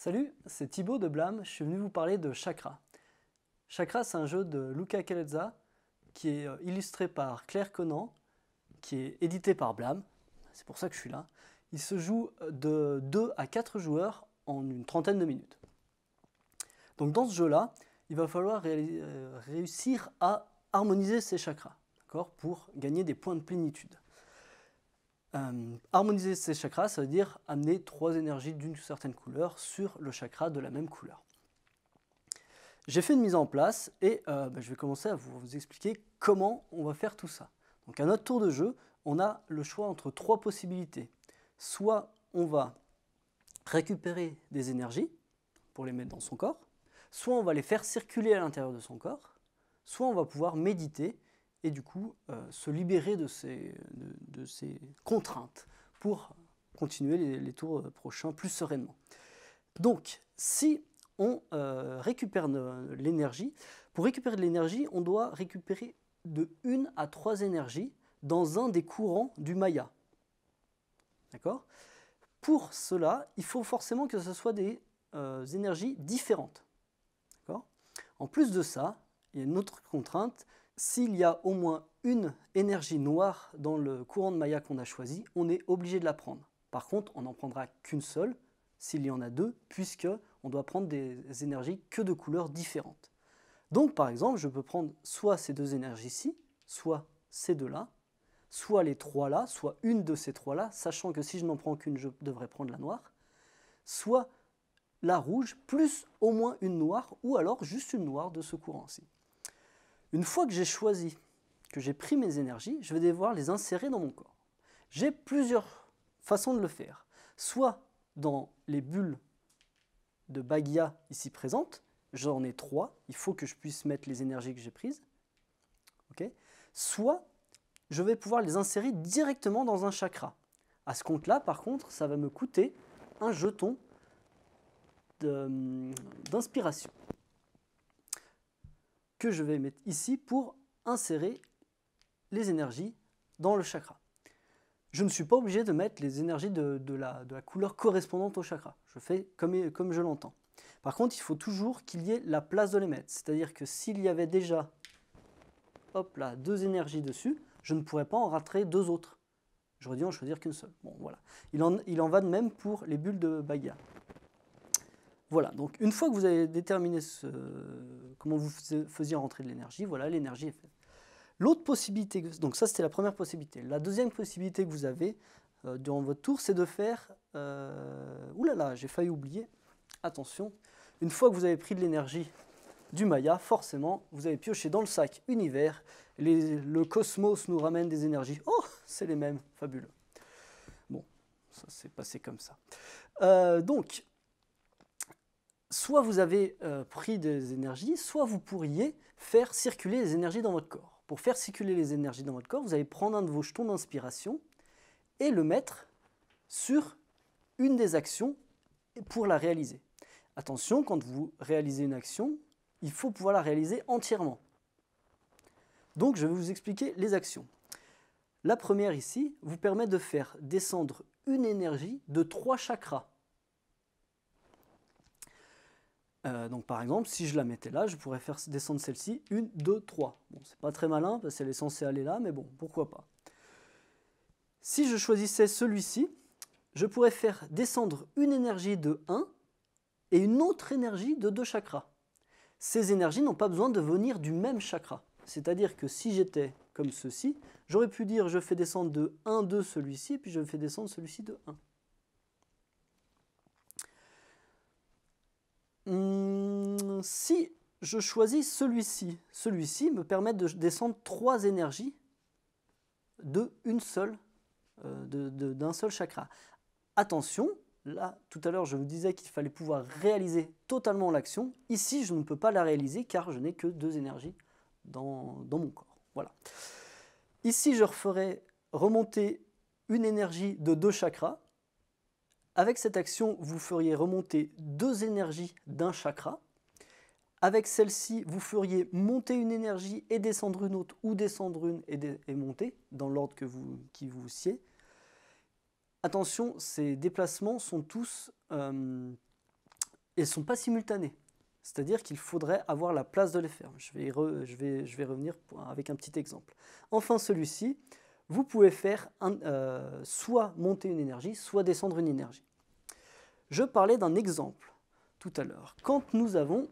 Salut, c'est Thibaut de Blâme, je suis venu vous parler de Chakra. Chakra, c'est un jeu de Luca Keleza qui est euh, illustré par Claire Conan, qui est édité par Blâme, c'est pour ça que je suis là. Il se joue de 2 à 4 joueurs en une trentaine de minutes. Donc dans ce jeu-là, il va falloir euh, réussir à harmoniser ses chakras pour gagner des points de plénitude. Euh, harmoniser ces chakras, ça veut dire amener trois énergies d'une certaine couleur sur le chakra de la même couleur. J'ai fait une mise en place et euh, bah, je vais commencer à vous, expliquer comment on va faire tout ça. Donc à notre tour de jeu, on a le choix entre trois possibilités. Soit on va récupérer des énergies pour les mettre dans son corps, soit on va les faire circuler à l'intérieur de son corps, soit on va pouvoir méditer et du coup euh, se libérer de ces, de, ces, contraintes pour continuer les, tours prochains plus sereinement. Donc, si on euh, récupère l'énergie, pour récupérer de l'énergie, on doit récupérer de une à trois énergies dans un des courants du Maya. D'accord? Pour cela, il faut forcément que ce soit des euh, énergies différentes. En plus de ça, il y a une autre contrainte, s'il y a au moins une énergie noire dans le courant de Maya qu'on a choisi, on est obligé de la prendre. Par contre, on n'en prendra qu'une seule s'il y en a deux, puisque on doit prendre des énergies que de couleurs différentes. Donc par exemple, je peux prendre soit ces deux énergies-ci, soit ces deux-là, soit les trois-là, soit une de ces trois-là, sachant que si je n'en prends qu'une, je devrais prendre la noire, soit la rouge, plus au moins une noire, ou alors juste une noire de ce courant-ci. Une fois que j'ai choisi, que j'ai pris mes énergies, je vais devoir les insérer dans mon corps. J'ai plusieurs façons de le faire. Soit dans les bulles de Bagia ici présentes, j'en ai trois, il faut que je puisse mettre les énergies que j'ai prises. Soit je vais pouvoir les insérer directement dans un chakra. À ce compte-là, par contre, ça va me coûter un jeton d'inspiration que je vais mettre ici pour insérer les énergies dans le chakra. Je ne suis pas obligé de mettre les énergies de, la, couleur correspondante au chakra. Je fais comme, je l'entends. Par contre, il faut toujours qu'il y ait la place de les mettre. C'est-à-dire que s'il y avait déjà hop là, deux énergies dessus, je ne pourrais pas en rater deux autres. J'aurais dû en choisir qu'une seule. Bon, voilà. Il en, va de même pour les bulles de Baga. Voilà, donc une fois que vous avez déterminé comment vous faisiez rentrer de l'énergie, voilà, l'énergie est faite. L'autre possibilité, donc ça c'était la première possibilité. La deuxième possibilité que vous avez euh, durant votre tour, c'est de faire... Euh, ouh là là, j'ai failli oublier. Attention, une fois que vous avez pris de l'énergie du Maya, forcément, vous avez pioché dans le sac univers. le cosmos nous ramène des énergies. Oh, c'est les mêmes, fabuleux. Bon, ça s'est passé comme ça. Euh, donc, soit vous avez euh, pris des énergies, soit vous pourriez faire circuler les énergies dans votre corps. Pour faire circuler les énergies dans votre corps, vous allez prendre un de vos jetons d'inspiration et le mettre sur une des actions pour la réaliser. Attention, quand vous réalisez une action, il faut pouvoir la réaliser entièrement. Donc je vais vous expliquer les actions. La première ici vous permet de faire descendre une énergie de trois chakras. Euh, donc par exemple, si je la mettais là, je pourrais faire descendre celle-ci, une, deux, trois. Bon, c'est pas très malin parce qu'elle est censée aller là, mais bon, pourquoi pas. Si je choisissais celui-ci, je pourrais faire descendre une énergie de 1 et une autre énergie de 2 chakras. Ces énergies n'ont pas besoin de venir du même chakra. C'est-à-dire que si j'étais comme ceci, j'aurais pu dire je fais descendre de 1, 2 celui-ci, puis je fais descendre celui-ci de 1. Hum, si je choisis celui-ci, celui-ci me permet de descendre trois énergies de une seule, euh, d'un seul chakra. Attention, là, tout à l'heure, je vous disais qu'il fallait pouvoir réaliser totalement l'action. Ici, je ne peux pas la réaliser car je n'ai que deux énergies dans, mon corps. Voilà. Ici, je referai remonter une énergie de deux chakras. Avec cette action, vous feriez remonter deux énergies d'un chakra. Avec celle-ci, vous feriez monter une énergie et descendre une autre, ou descendre une et, monter, dans l'ordre qui vous sied. Attention, ces déplacements sont tous euh, ne sont pas simultanées. C'est-à-dire qu'il faudrait avoir la place de les faire. Je vais, je vais, je vais revenir avec un petit exemple. Enfin, celui-ci, vous pouvez faire euh, soit monter une énergie, soit descendre une énergie. Je parlais d'un exemple tout à l'heure. Quand nous avons,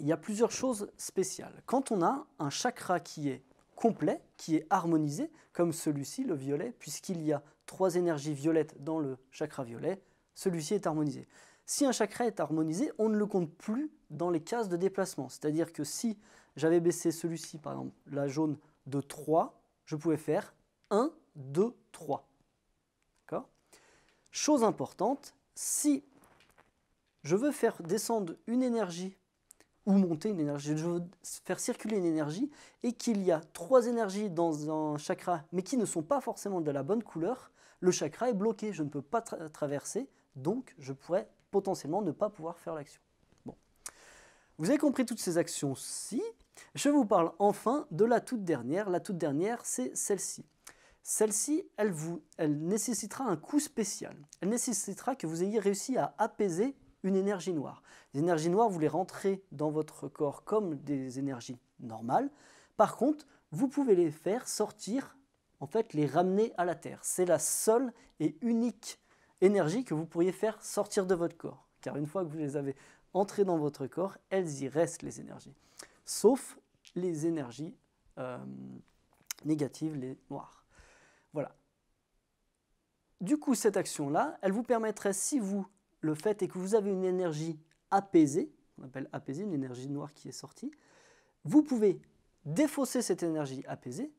il y a plusieurs choses spéciales. Quand on a un chakra qui est complet, qui est harmonisé, comme celui-ci, le violet, puisqu'il y a trois énergies violettes dans le chakra violet, celui-ci est harmonisé. Si un chakra est harmonisé, on ne le compte plus dans les cases de déplacement. C'est-à-dire que si j'avais baissé celui-ci, par exemple, la jaune de 3, je pouvais faire 1, 2, 3. Chose importante, si je veux faire descendre une énergie ou monter une énergie, je veux faire circuler une énergie et qu'il y a trois énergies dans un chakra mais qui ne sont pas forcément de la bonne couleur, le chakra est bloqué, je ne peux pas traverser, donc je pourrais potentiellement ne pas pouvoir faire l'action. Bon. Vous avez compris toutes ces actions-ci. Je vous parle enfin de la toute dernière. La toute dernière, c'est celle-ci. Celle-ci, elle, elle nécessitera un coup spécial. Elle nécessitera que vous ayez réussi à apaiser une énergie noire. Les énergies noires, vous les rentrez dans votre corps comme des énergies normales. Par contre, vous pouvez les faire sortir, en fait, les ramener à la Terre. C'est la seule et unique énergie que vous pourriez faire sortir de votre corps. Car une fois que vous les avez entrées dans votre corps, elles y restent, les énergies. Sauf les énergies euh, négatives, les noires. Voilà. Du coup, cette action-là, elle vous permettrait, si vous le faites et que vous avez une énergie apaisée, on appelle apaisée, une énergie noire qui est sortie, vous pouvez défausser cette énergie apaisée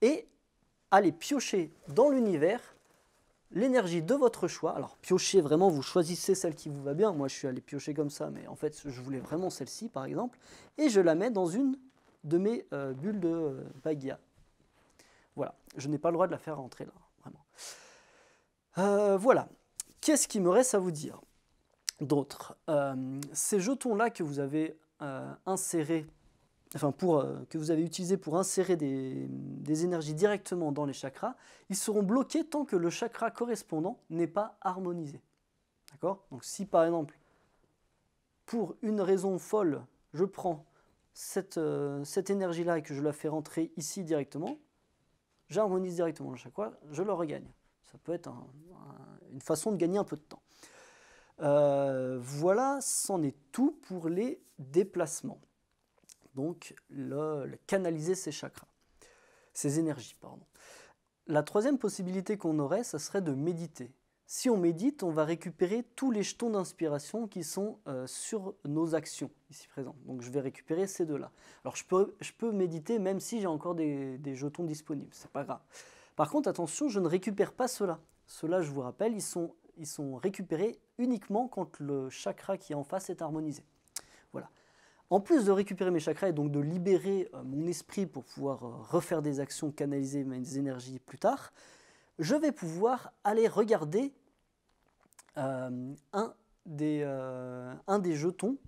et aller piocher dans l'univers l'énergie de votre choix. Alors piocher vraiment, vous choisissez celle qui vous va bien. Moi je suis allé piocher comme ça, mais en fait je voulais vraiment celle-ci par exemple. Et je la mets dans une de mes euh, bulles de euh, Voilà, je n'ai pas le droit de la faire rentrer là, vraiment. Euh, voilà, qu'est-ce qui me reste à vous dire d'autres euh, Ces jetons-là que vous avez insérés enfin pour, euh, que vous avez utilisé pour insérer des, énergies directement dans les chakras, ils seront bloqués tant que le chakra correspondant n'est pas harmonisé. D'accord? Donc si par exemple, pour une raison folle, je prends cette, euh, cette énergie-là et que je la fais rentrer ici directement, j'harmonise directement le chakra, je le regagne. Ça peut être une façon de gagner un peu de temps. Euh, voilà, c'en est tout pour les déplacements donc le, canaliser ses chakras, ses énergies. Pardon. La troisième possibilité qu'on aurait, ce serait de méditer. Si on médite, on va récupérer tous les jetons d'inspiration qui sont euh, sur nos actions ici présentes. Donc je vais récupérer ces deux-là. Alors je peux, méditer même si j'ai encore des, jetons disponibles, c'est pas grave. Par contre, attention, je ne récupère pas ceux-là. Ceux-là, je vous rappelle, ils sont, ils sont récupérés uniquement quand le chakra qui est en face est harmonisé. Voilà. En plus de récupérer mes chakras et donc de libérer euh, mon esprit pour pouvoir euh, refaire des actions, canaliser mes énergies plus tard, je vais pouvoir aller regarder euh, un, des, un des jetons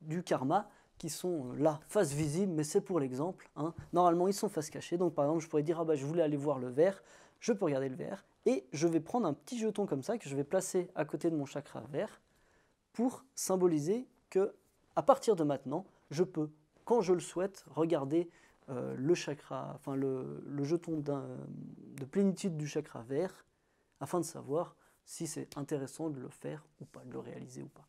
du karma qui sont là, face visible, mais c'est pour l'exemple. Hein. Normalement, ils sont face cachée. Donc, par exemple, je pourrais dire, ah bah, je voulais aller voir le vert, je peux regarder le vert, et je vais prendre un petit jeton comme ça que je vais placer à côté de mon chakra vert pour symboliser que à partir de maintenant, je peux, quand je le souhaite, regarder euh, le chakra, enfin le, jeton de plénitude du chakra vert, afin de savoir si c'est intéressant de le faire ou pas, de le réaliser ou pas.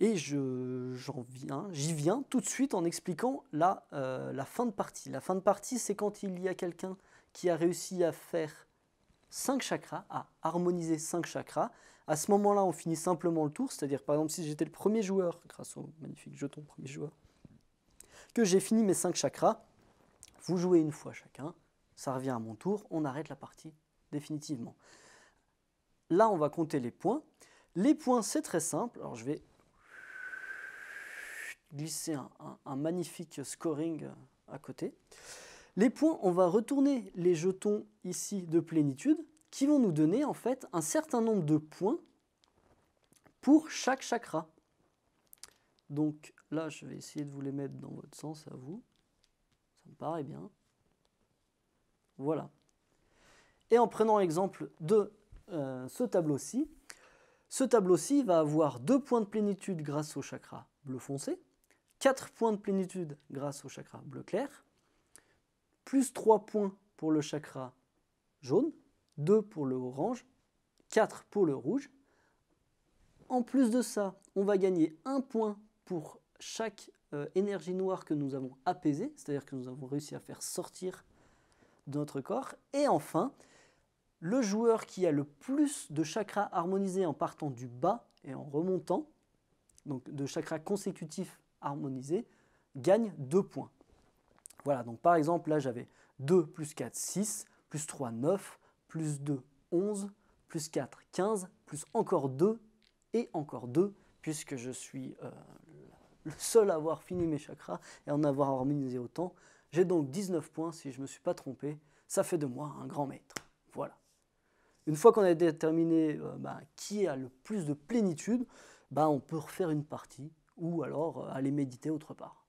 Et j'en viens, j'y viens tout de suite en expliquant la, euh, la fin de partie. La fin de partie, c'est quand il y a quelqu'un qui a réussi à faire cinq chakras, à harmoniser cinq chakras, à ce moment-là, on finit simplement le tour, c'est-à-dire par exemple si j'étais le premier joueur, grâce au magnifique jeton premier joueur, que j'ai fini mes 5 chakras, vous jouez une fois chacun, ça revient à mon tour, on arrête la partie définitivement. Là, on va compter les points. Les points, c'est très simple. Alors je vais glisser un, magnifique scoring à côté. Les points, on va retourner les jetons ici de plénitude qui vont nous donner en fait un certain nombre de points pour chaque chakra. Donc là, je vais essayer de vous les mettre dans votre sens à vous. Ça me paraît bien. Voilà. Et en prenant l'exemple de euh, ce tableau-ci, Ce tableau-ci va avoir 2 points de plénitude grâce au chakra bleu foncé, 4 points de plénitude grâce au chakra bleu clair, plus 3 points pour le chakra jaune, 2 pour le orange, 4 pour le rouge. En plus de ça, on va gagner 1 point pour chaque euh, énergie noire que nous avons apaisée, c'est-à-dire que nous avons réussi à faire sortir de notre corps. Et enfin, le joueur qui a le plus de chakras harmonisés en partant du bas et en remontant, donc de chakras consécutifs harmonisés, gagne 2 points. Voilà, donc par exemple, là j'avais 2 plus 4, 6, plus 3, 9, plus 2, 11, plus 4, 15, plus encore 2 et encore 2, puisque je suis euh, le seul à avoir fini mes chakras et en avoir harmonisé autant. J'ai donc 19 points si je ne me suis pas trompé. Ça fait de moi un grand maître. Voilà. Une fois qu'on a déterminé euh, bah, qui a le plus de plénitude, bah, on peut refaire une partie ou alors euh, aller méditer autre part.